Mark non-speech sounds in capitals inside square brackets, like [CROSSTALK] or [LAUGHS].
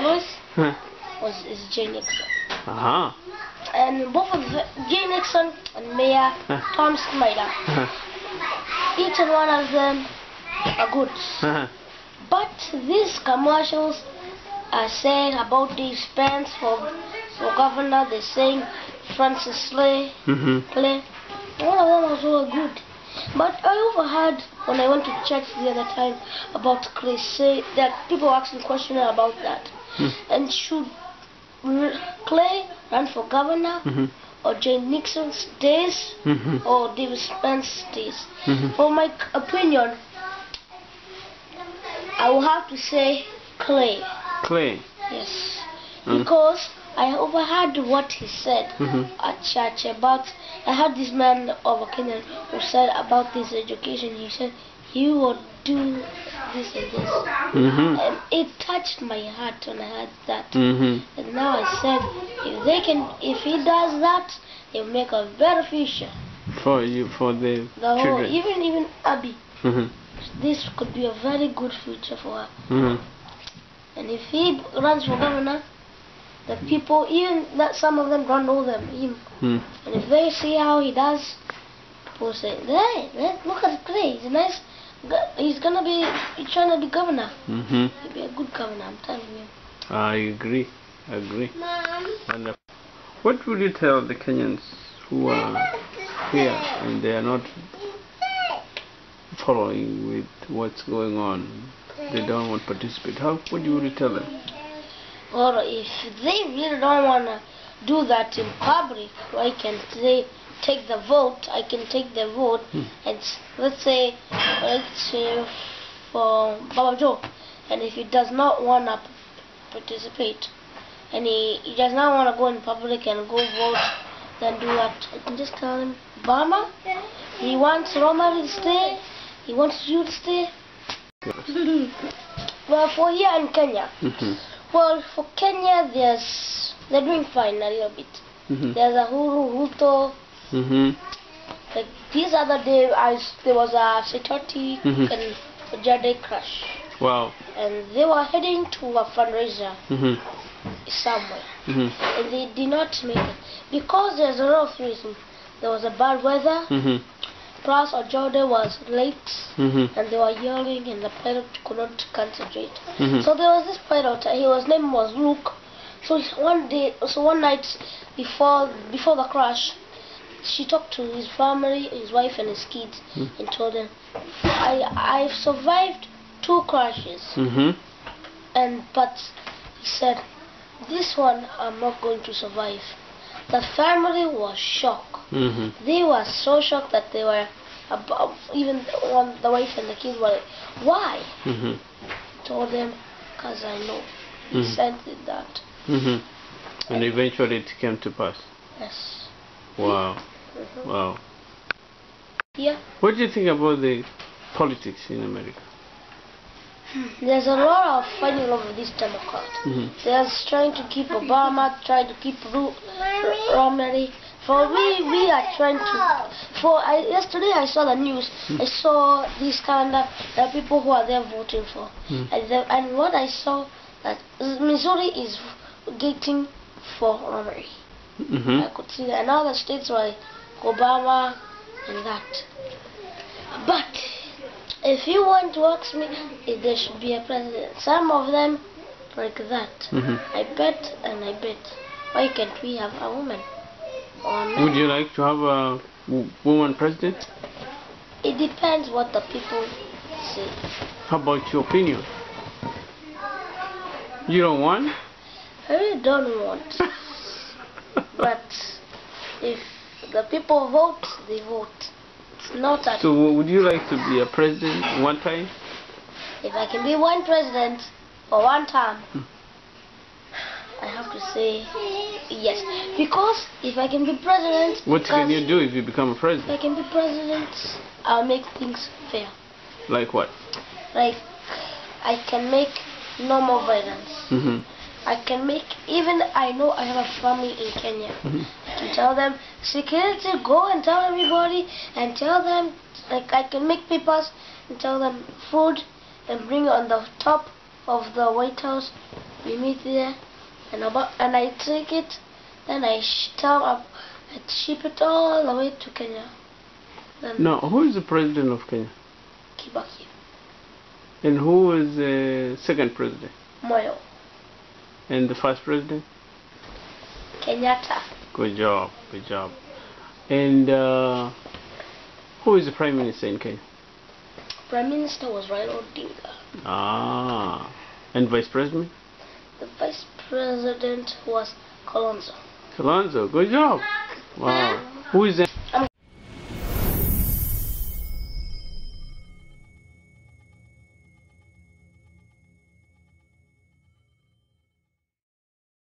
terrorist Huh. was is Jay Nixon. Uh-huh. And both of the, Jay Nixon and Mayor Huh. Tom Snyder, Uh-huh. each and one of them are good. Uh-huh. But these commercials are saying about these pens for for governor. They're saying Francis Slay, Mm-hmm. Clay. One of them was all good. But I overheard when I went to church the other time about Clay say that people asking questions about that. Hmm. And should Clay run for governor Mm-hmm. or Jay Nixon stays Mm-hmm. or David Spence stays? Mhm. For my opinion, I will have to say Clay. Clay. Yes. Mm. Because I overheard what he said Mhm. at church about. I heard this man of a Kenya who said about this education. He said he would do this and this, Mm-hmm. and it touched my heart when I heard that. Mm-hmm. And now I said, if they can, if he does that, he'll make a better future. For you, for the, The whole, children. even even Abby, Mm-hmm. this could be a very good future for her. Mm-hmm. And if he runs for governor, the people, even that some of them don't know them, him. Mm. And if they see how he does, people say, hey, look at Clay, he's a nice, he's gonna be, he's trying to be governor. Mm-hmm. He'll be a good governor, I'm telling you. I agree. I agree. Mom. Wonderful. What would you tell the Kenyans who are here and they are not following with what's going on? They don't want to participate. How would you tell them? Or if they really don't wanna do that in public, I can say, take the vote, I can take the vote, Hmm. and let's say, let's say for Baba Joe, and if he does not wanna participate, and he, he does not wanna go in public and go vote, then do what? I can just tell him, Bama, he wants Romari to stay, he wants you to stay. [LAUGHS] well, for here in Kenya, Mm-hmm. well, for Kenya, there's they're doing fine a little bit. Mm-hmm. There's Uhuru Ruto. Mm-hmm. Like this other day, I there was a Saitoti Mhm. and Jade crash, Wow. and they were heading to a fundraiser Mm-hmm. somewhere, Mm-hmm. and they did not make it because there's a lot of reasons. There was a bad weather, Mm-hmm. plus Ojode was late, Mm-hmm. and they were yelling, and the pilot could not concentrate. Mhm. So there was this pilot. He was name was Luke. So one day, so one night before before the crash, she talked to his family, his wife and his kids, Mm. and told them, "I I've survived two crashes, Mm-hmm. and but he said, this one I'm not going to survive." The family was shocked. Mm-hmm. They were so shocked that they were about, even one, the wife and the kids were like, "Why?" Mm-hmm. told them, "Cause I know." He Mhm. said it that. Mm-hmm. And eventually it came to pass. Yes. Wow. Wow. Yeah. What do you think about the politics in America? There's a lot of fighting over this Democrat. Mm-hmm. They're trying to keep Obama, trying to keep Ru- Romney. For we, we are trying to. For I, yesterday, I saw the news. I saw this calendar. There are people who are there voting for. Mm. And, the, and what I saw that Missouri is getting for Romney. Mm-hmm. I could see that. And other states like Obama and that. But if you want to ask me if there should be a president, some of them like that. Mm-hmm. I bet and I bet. Why can't we have a woman a? Would you like to have a w- woman president? It depends what the people say. How about your opinion? You don't want? I really don't want. [LAUGHS] but if the people vote, they vote. It's not that So would you like to be a president one time? if I can be one president for one time, Hmm. I have to say yes. Because if I can be president, What can you do if you become a president? If I can be president, I'll make things fair. Like what? Like I can make no more violence. Mm-hmm. I can make even I know I have a family in Kenya. [LAUGHS] I can tell them security go and tell everybody and tell them like I can make papers and tell them food and bring it on the top of the White House We meet there, and about and I take it, then I sh- tell up, I ship it all the way to Kenya. Then Now, who is the president of Kenya? Kibaki, And who is the second president? Moi, And the first president? Kenyatta, Good job, good job. And uh, who is the prime minister in Kenya? Prime Minister was Raila Odinga. Ah, and vice president? The Vice President was Kalonzo. Kalonzo, good job. Wow. Who is that?